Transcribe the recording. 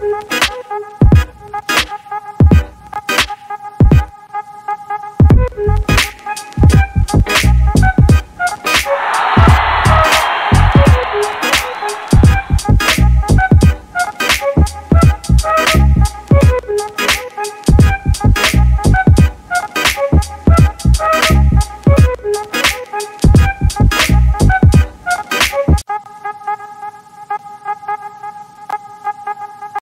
Bye.